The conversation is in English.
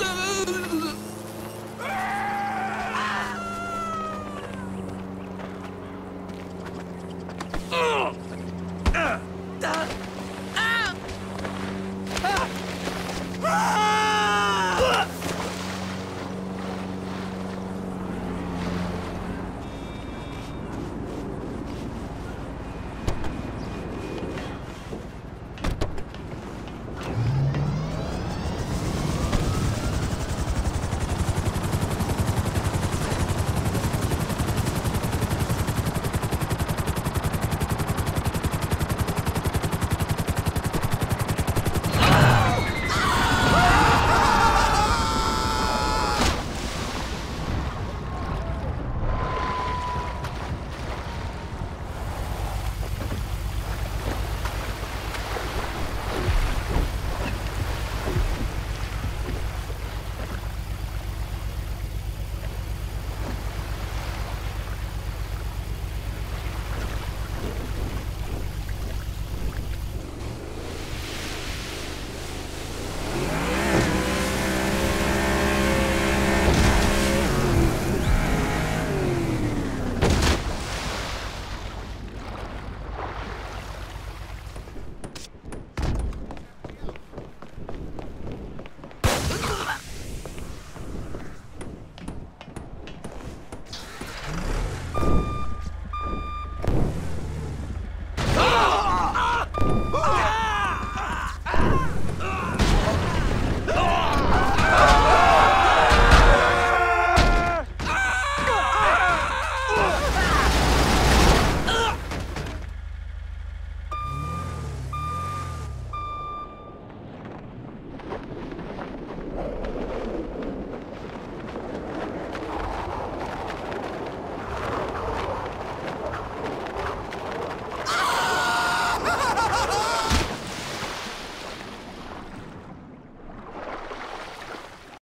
Ugh!